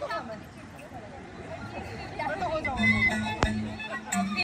빨리 가자.